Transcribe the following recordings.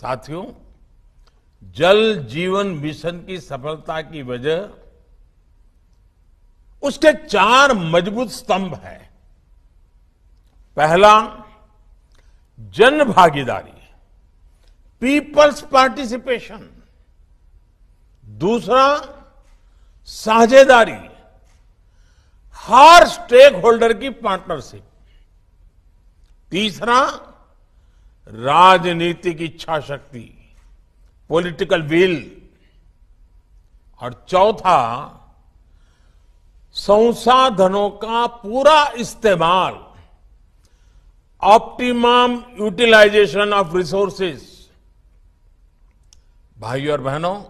साथियों, जल जीवन मिशन की सफलता की वजह उसके चार मज़बूत स्तंभ है। पहला, जन भागीदारी, पीपल्स पार्टिसिपेशन। दूसरा, साझेदारी, हर स्टेक होल्डर की पार्टनरशिप। तीसरा राजनीतिक इच्छा शक्ति पॉलिटिकल विल और चौथा, संसाधनों का पूरा इस्तेमाल ऑप्टिमम यूटिलाइजेशन ऑफ़ रिसोर्सेस भाइयों और बहनों,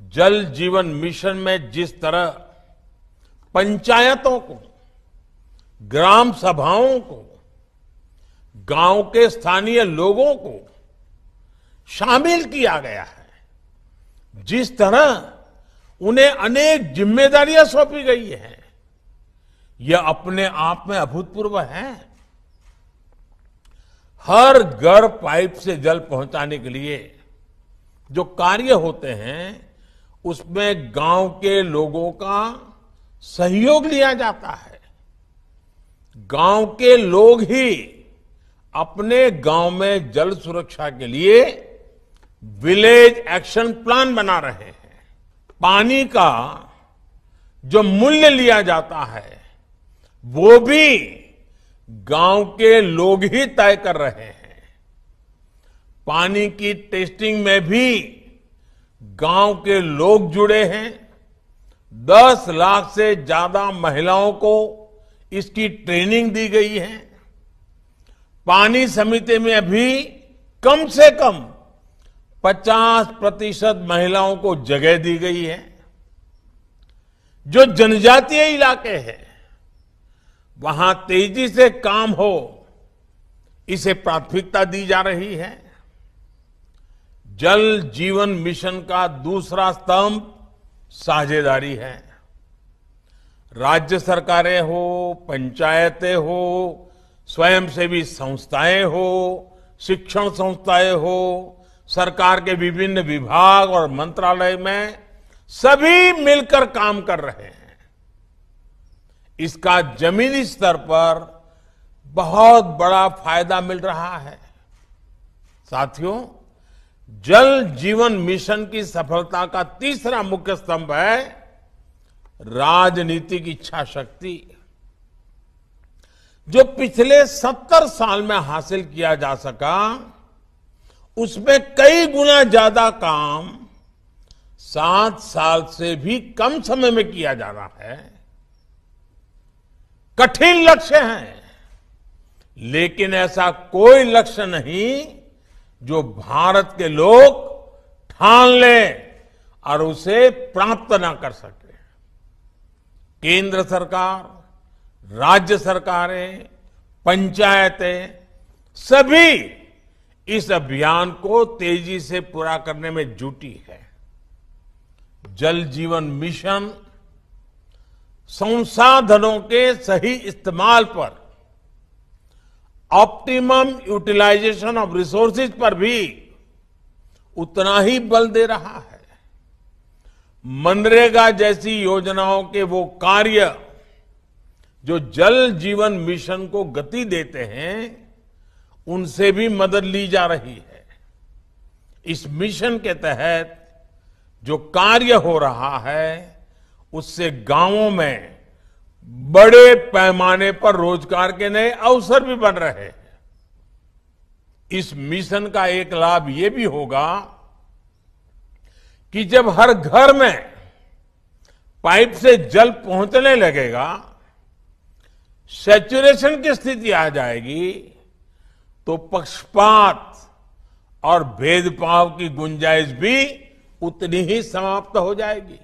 जल जीवन मिशन में जिस तरह पंचायतों को, ग्राम सभाओं को गाँव के स्थानीय लोगों को शामिल किया गया है। जिस तरह उन्हें अनेक जिम्मेदारियाँ सौंपी गई हैं यह अपने आप में अभूतपूर्व है। हर घर पाइप से जल पहुँचाने के लिए जो कार्य होते हैं, उसमें गाँव के लोगों का सहयोग लिया जाता है। गाँव के लोग ही अपने गाँव में जल सुरक्षा के लिए विलेज एक्शन प्लान बना रहे हैं। पानी का जो मूल्य लिया जाता है, वो भी गाँव के लोग ही तय कर रहे हैं। पानी की टेस्टिंग में भी गाँव के लोग जुड़े हैं। दस लाख से ज़्यादा महिलाओं को इसकी ट्रेनिंग दी गई है। पानी समिति में अभी कम से कम 50 प्रतिशत महिलाओं को जगह दी गई है। जो जनजातीय इलाके हैं, वहाँ तेज़ी से काम हो, इसे प्राथमिकता दी जा रही है। जल जीवन मिशन का दूसरा स्तंभ साझेदारी है। राज्य सरकारें हो, पंचायतें हो स्वयंसेवी संस्थाएँ हो, शिक्षण संस्थाएँ हो, सरकार के विभिन्न विभाग और मंत्रालय में सभी मिलकर काम कर रहे हैं। इसका जमीनी स्तर पर बहुत बड़ा फ़ायदा मिल रहा है। साथियों, जल जीवन मिशन की सफलता का तीसरा मुख्य स्तंभ है राजनीतिक इच्छा शक्ति जो पिछले सत्तर साल में हासिल किया जा सका, उसमें कई गुना ज़्यादा काम सात साल से भी कम समय में किया जा रहा है। कठिन लक्ष्य है, लेकिन ऐसा कोई लक्ष्य नहीं जो भारत के लोग ठान लें और उसे प्राप्त ना कर सके। केंद्र सरकार राज्य सरकारें, पंचायतें, सभी इस अभियान को तेज़ी से पूरा करने में जुटी है। जल जीवन मिशन संसाधनों के सही इस्तेमाल पर ऑप्टिमम यूटिलाइजेशन ऑफ़ रिसोर्सेज पर भी उतना ही बल दे रहा है। मनरेगा जैसी योजनाओं के वो कार्य जो जल जीवन मिशन को गति देते हैं, उनसे भी मदद ली जा रही है। इस मिशन के तहत जो कार्य हो रहा है, उससे गाँवों में बड़े पैमाने पर रोज़गार के नए अवसर भी बन रहे हैं। इस मिशन का एक लाभ ये भी होगा कि जब हर घर में पाइप से जल पहुँचने लगेगा सेचुरेशन की स्थिति आ जाएगी तो पक्षपात और भेदभाव की गुंजाइश भी उतनी ही समाप्त हो जाएगी।